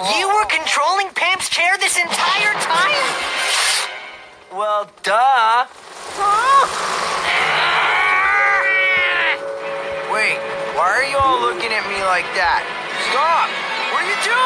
You were controlling Pam's chair this entire time? Well, duh. Wait, why are you all looking at me like that? Stop! What are you doing?